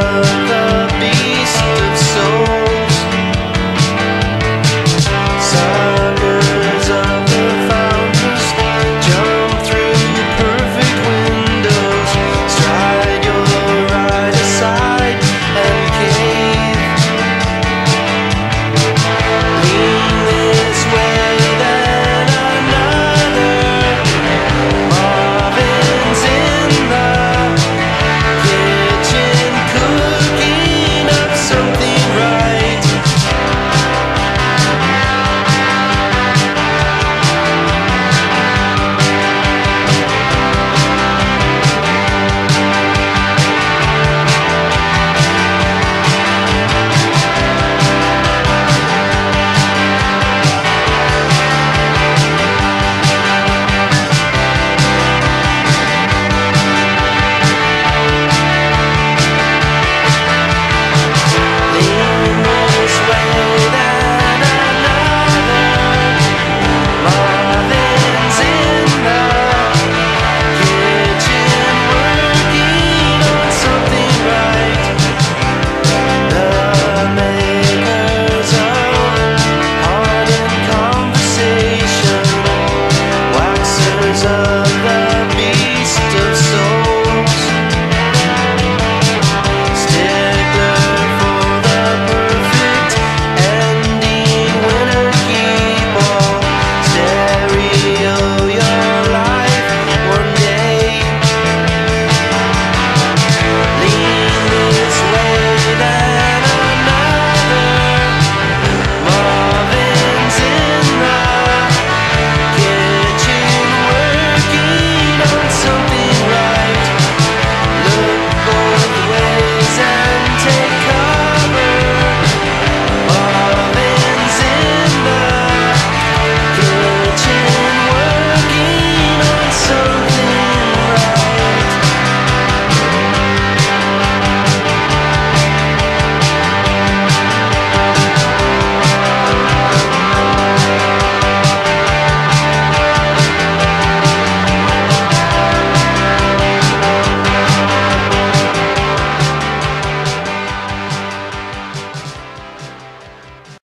love.